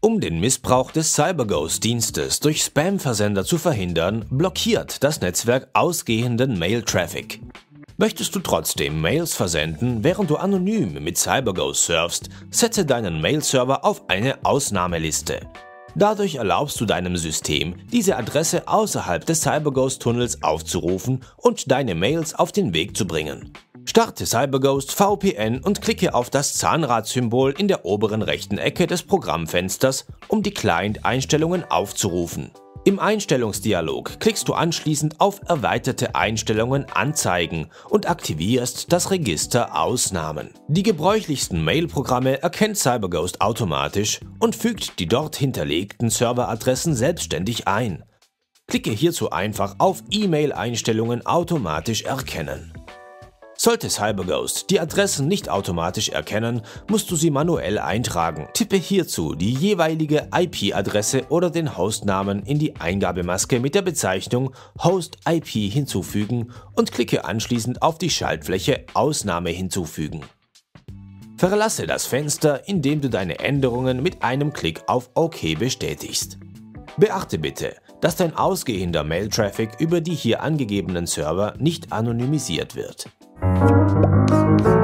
Um den Missbrauch des CyberGhost-Dienstes durch Spam-Versender zu verhindern, blockiert das Netzwerk ausgehenden Mail-Traffic. Möchtest du trotzdem Mails versenden, während du anonym mit CyberGhost surfst, setze deinen Mail-Server auf eine Ausnahmeliste. Dadurch erlaubst du deinem System, diese Adresse außerhalb des CyberGhost-Tunnels aufzurufen und deine Mails auf den Weg zu bringen. Starte CyberGhost VPN und klicke auf das Zahnradsymbol in der oberen rechten Ecke des Programmfensters, um die Client-Einstellungen aufzurufen. Im Einstellungsdialog klickst du anschließend auf Erweiterte Einstellungen anzeigen und aktivierst das Register Ausnahmen. Die gebräuchlichsten Mail-Programme erkennt CyberGhost automatisch und fügt die dort hinterlegten Serveradressen selbstständig ein. Klicke hierzu einfach auf E-Mail-Einstellungen automatisch erkennen. Sollte CyberGhost die Adressen nicht automatisch erkennen, musst du sie manuell eintragen. Tippe hierzu die jeweilige IP-Adresse oder den Hostnamen in die Eingabemaske mit der Bezeichnung Host IP hinzufügen und klicke anschließend auf die Schaltfläche Ausnahme hinzufügen. Verlasse das Fenster, indem du deine Änderungen mit einem Klick auf OK bestätigst. Beachte bitte, dass dein ausgehender Mail-Traffic über die hier angegebenen Server nicht anonymisiert wird. thank you